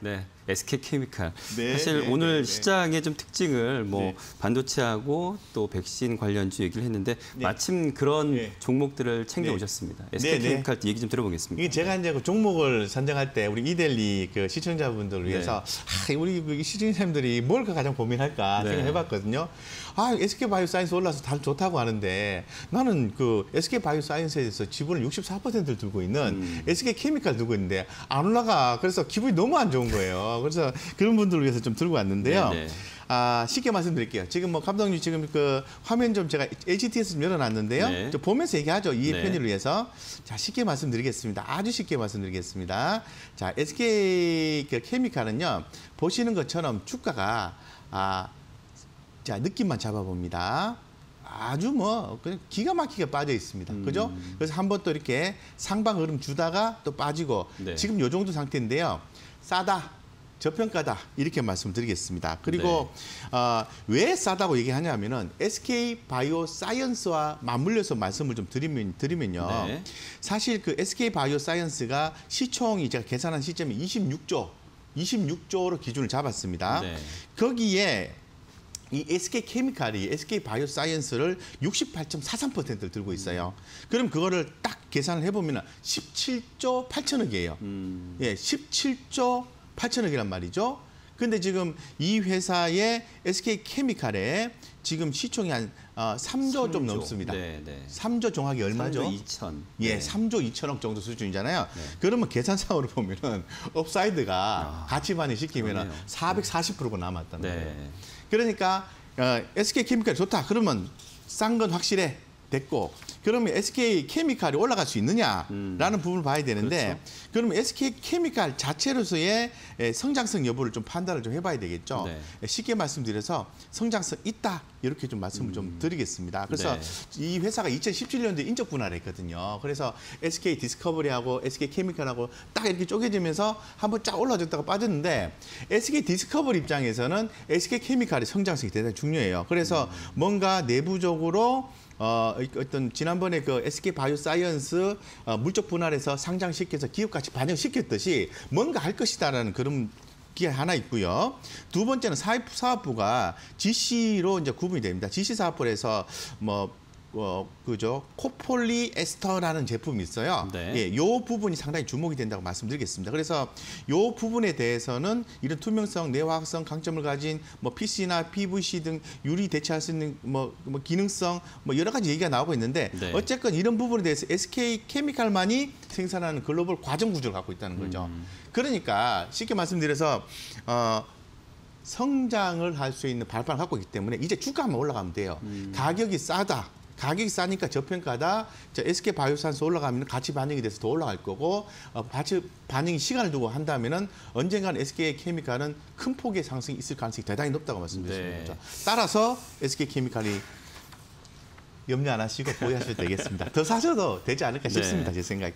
네. SK 케미칼. 네, 사실 네, 오늘 네, 네. 시장의 좀 특징을 뭐 네. 반도체하고 또 백신 관련주 얘기를 했는데 네. 마침 그런 네. 종목들을 챙겨 네. 오셨습니다. 네, SK 네. 케미칼 얘기 좀 들어보겠습니다. 이게 제가 이제 그 종목을 선정할 때 우리 이데일리 그 시청자분들을 네. 위해서 아, 우리 그 시청자님들이 뭘 가장 고민할까 네. 생각해봤거든요. 아 SK 바이오사이언스 올라서 다 좋다고 하는데 나는 그 SK 바이오사이언스에서 지분을 64%를 들고 있는 음. SK 케미칼 들고 있는데 안 올라가. 그래서 기분이 너무 안 좋은 거예요. 그래서 그런 분들을 위해서 좀 들고 왔는데요. 네, 네. 아, 쉽게 말씀드릴게요. 지금 뭐 감독님 지금 그 화면 좀 제가 HTS 좀 열어놨는데요. 네. 좀 보면서 얘기하죠. 이해 네. 편의를 위해서. 자, 쉽게 말씀드리겠습니다. 아주 쉽게 말씀드리겠습니다. 자, SK 그 케미칼은요. 보시는 것처럼 주가가 아, 자, 느낌만 잡아봅니다. 아주 뭐 그냥 기가 막히게 빠져 있습니다. 음. 그죠? 그래서 한 번 또 이렇게 상방 흐름 주다가 또 빠지고 네. 지금 요 정도 상태인데요. 싸다. 저평가다 이렇게 말씀드리겠습니다. 그리고 네. 어, 왜 싸다고 얘기하냐면은 SK 바이오 사이언스와 맞물려서 말씀을 좀 드리면 드리면요. 네. 사실 그 SK 바이오 사이언스가 시총이 제가 계산한 시점이 26조 26조로 기준을 잡았습니다. 네. 거기에 이 SK 케미칼이 SK 바이오 사이언스를 68.43%를 들고 있어요. 그럼 그거를 딱 계산을 해보면 17조 8천억이에요. 음, 예, 17조 8천억이란 말이죠. 근데 지금 이 회사의 SK 케미칼에 지금 시총이 한 어, 3조 좀 3조. 넘습니다. 네, 네. 3조 정확히 얼마죠? 3조 2천. 예, 네. 3조 2천억 정도 수준이잖아요. 네. 그러면 계산상으로 보면은 upside가 아, 가치 반영시키면은 그러네요. 440%가 남았다는 거예요. 네. 그러니까 어, SK 케미칼이 좋다. 그러면 싼 건 확실해. 됐고 그러면 SK 케미칼이 올라갈 수 있느냐라는 부분을 봐야 되는데 음. 그렇죠. 그러면 SK 케미칼 자체로서의 에, 성장성 여부를 좀 판단을 좀 해봐야 되겠죠. 네. 에, 쉽게 말씀드려서 성장성 있다 이렇게 좀 말씀을 좀 드리겠습니다. 그래서 네. 이 회사가 2017년도에 인적 분할을 했거든요. 그래서 SK 디스커버리하고 SK 케미칼하고 딱 이렇게 쪼개지면서 한번 쫙 올라졌다가 빠졌는데 SK 디스커버리 입장에서는 SK 케미칼의 성장성이 대단히 중요해요. 그래서 뭔가 내부적으로 어, 어떤 지난번에 그 SK 바이오사이언스 어, 물적 분할에서 상장시켜서 기업 가치 반영시켰듯이 뭔가 할 것이다라는 그런 게 하나 있고요. 두 번째는 사업, 사업부가 GC로 이제 구분이 됩니다. GC 사업부에서 뭐 어, 그죠. 코폴리 에스터라는 제품이 있어요. 네. 예, 요 부분이 상당히 주목이 된다고 말씀드리겠습니다. 그래서 요 부분에 대해서는 이런 투명성, 내화학성 강점을 가진 뭐 PC나 PVC 등 유리 대체할 수 있는 뭐, 뭐 기능성 뭐 여러 가지 얘기가 나오고 있는데 네. 어쨌건 이런 부분에 대해서 SK 케미칼만이 생산하는 글로벌 과정 구조를 갖고 있다는 거죠. 그러니까 쉽게 말씀드려서 어 성장을 할 수 있는 발판을 갖고 있기 때문에 이제 주가만 올라가면 돼요. 가격이 싸다. 가격이 싸니까 저평가다. 자, SK 바이오산스 올라가면 가치 반영이 돼서 더 올라갈 거고 어, 가치 반영이 시간을 두고 한다면은 언젠가는 SK 케미칼은 큰 폭의 상승이 있을 가능성이 대단히 높다고 말씀드렸습니다. 네. 자, 따라서 SK 케미칼이 염려 안 하시고 보유하셔도 되겠습니다. 더 사셔도 되지 않을까 싶습니다. 네. 제 생각에.